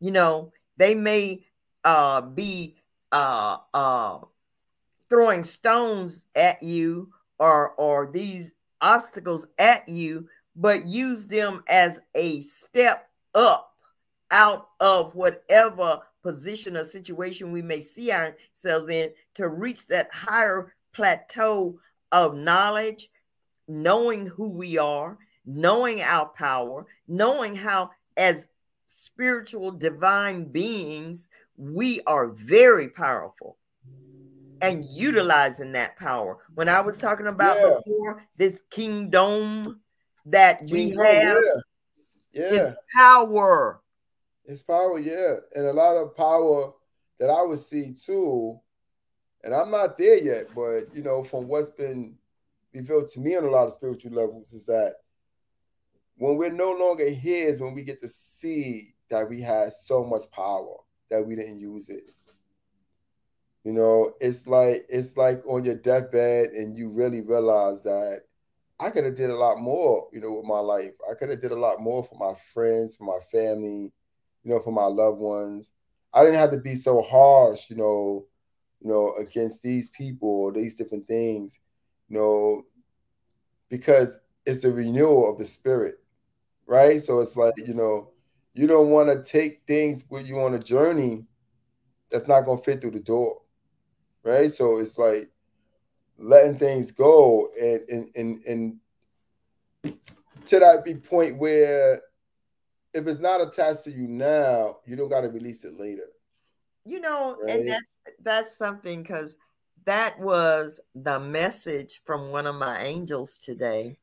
B: You know they may uh be uh uh throwing stones at you or or these obstacles at you but use them as a step up out of whatever position or situation we may see ourselves in to reach that higher plateau of knowledge, knowing who we are, knowing our power, knowing how, as spiritual divine beings, we are very powerful and utilizing that power. When I was talking about
A: Yeah.
B: before this kingdom that we have
A: yeah. Yeah.
B: is power.
A: It's power, yeah. And a lot of power that I would see too. And I'm not there yet, but you know, from what's been revealed to me on a lot of spiritual levels, is that when we're no longer here is when we get to see that we had so much power that we didn't use it. You know, it's like it's like on your deathbed and you really realize that I could have did a lot more, you know, with my life. I could have did a lot more for my friends, for my family, you know, for my loved ones. I didn't have to be so harsh, you know, you know, against these people or these different things, you know, because it's the renewal of the spirit, right? So it's like, you know, you don't want to take things with you on a journey that's not gonna fit through the door, right? So it's like letting things go and and and, and to that point where if it's not attached to you now, you don't got to release it later.
B: You know,
A: Right.
B: and that's that's something because that was the message from one of my angels today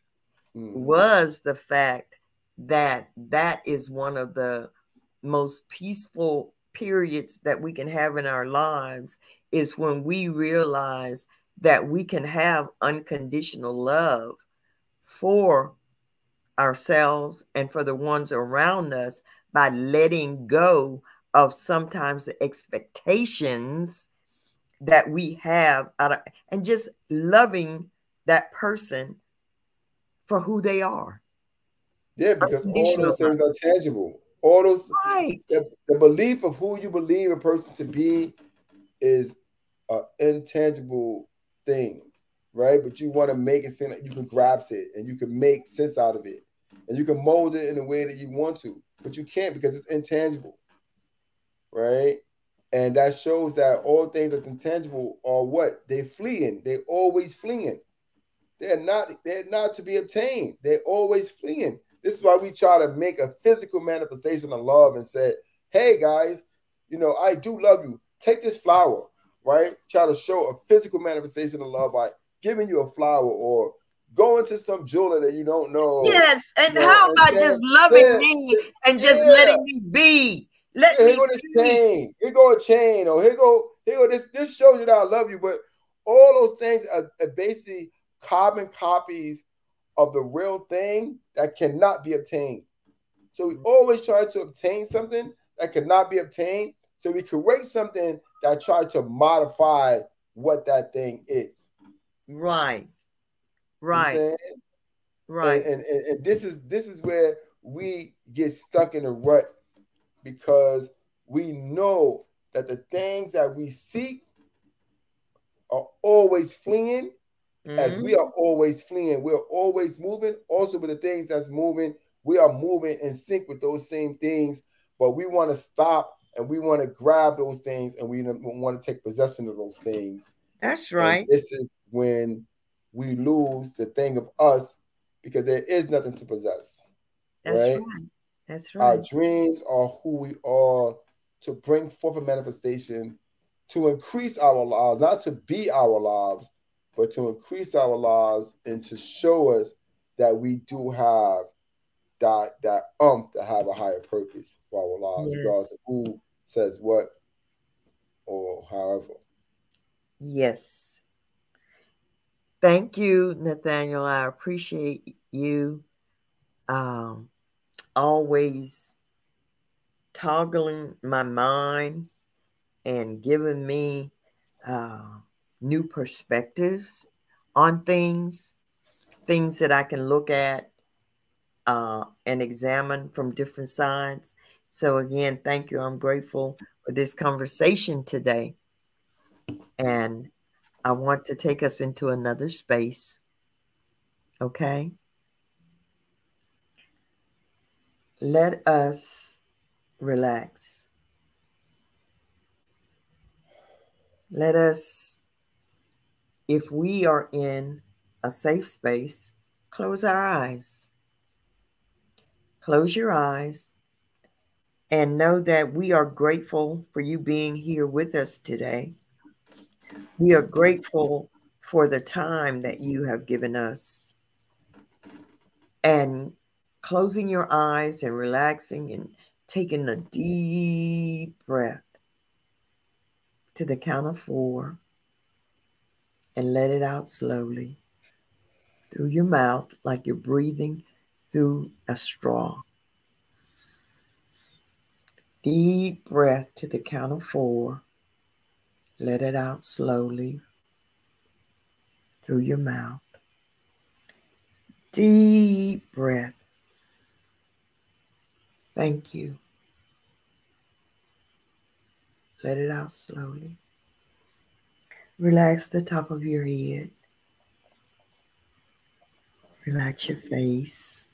A: Mm.
B: was the fact that that is one of the most peaceful periods that we can have in our lives is when we realize that we can have unconditional love for ourselves and for the ones around us by letting go of sometimes the expectations that we have out of, and just loving that person for who they are.
A: Yeah, because all those things are tangible. All those
B: Right.
A: the, the belief of who you believe a person to be is an intangible thing, right? But you want to make it seem like you can grasp it and you can make sense out of it and you can mold it in the way that you want to, but you can't because it's intangible, right? And that shows that all things that's intangible are what they're fleeing. They're always fleeing. They're not. They're not to be attained. They're always fleeing. This is why we try to make a physical manifestation of love and said, "Hey guys, you know I do love you. Take this flower, right? Try to show a physical manifestation of love by giving you a flower or going to some jeweler that you don't know.
B: Yes. And
A: Yeah,
B: how
A: and
B: about
A: then-
B: just loving
A: yeah,
B: me and just
A: yeah.
B: letting me be? Let
A: Yeah,
B: me
A: here go this chain. Here go a chain. Or here go here go this. This shows you that I love you. But all those things are, are basically carbon copies of the real thing that cannot be obtained. So we mm. always try to obtain something that cannot be obtained. So we create something that try to modify what that thing is.
B: Right.
A: You know
B: Right. Right.
A: And, and, and this is this is where we get stuck in a rut because we know that the things that we seek are always fleeing as
B: Mhm.
A: we are always fleeing we're always moving also with the things that's moving we are moving in sync with those same things but we want to stop and we want to grab those things and we want to take possession of those things
B: That's
A: and
B: right.
A: this is when we lose the thing of us because there is nothing to possess.
B: That's
A: right?
B: right. That's right.
A: Our dreams are who we are to bring forth a manifestation, to increase our lives, not to be our lives, but to increase our lives and to show us that we do have that that umph to have a higher purpose for our lives,
B: Yes.
A: regardless of who says what or however.
B: Yes. Thank you, Nathaniel. I appreciate you um, always toggling my mind and giving me uh, new perspectives on things, things that I can look at uh, and examine from different sides. So, again, thank you. I'm grateful for this conversation today. And I want to take us into another space. Okay? Let us relax. Let us, if we are in a safe space, close our eyes. Close your eyes and know that we are grateful for you being here with us today. We are grateful for the time that you have given us. And closing your eyes and relaxing and taking a deep breath to the count of four and let it out slowly through your mouth like you're breathing through a straw. Deep breath to the count of four. Let it out slowly through your mouth. Deep breath. Thank you. Let it out slowly. Relax the top of your head. Relax your face.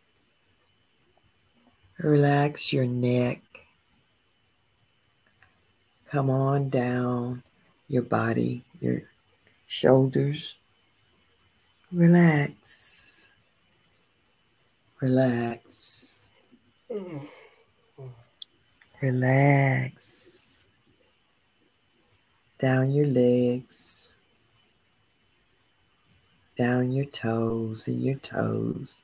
B: Relax your neck. Come on down your body, your shoulders. Relax. Relax. Mm. Relax. Down your legs. Down your toes and your toes.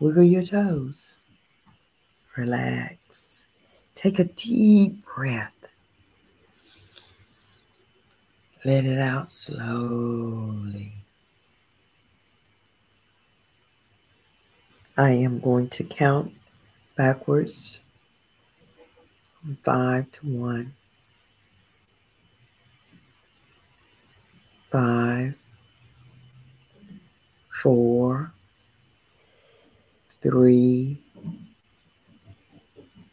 B: Wiggle your toes. Relax. Take a deep breath. Let it out slowly. I am going to count backwards five to one. Five, four, three,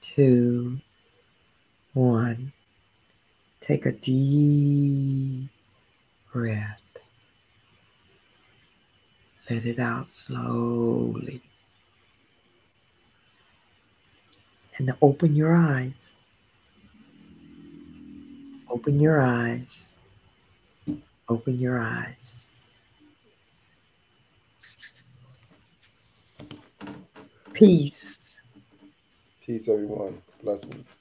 B: two, one. Take a deep breath. Let it out slowly. And open your eyes. Open your eyes. Open your eyes. Peace.
A: Peace, everyone. Blessings.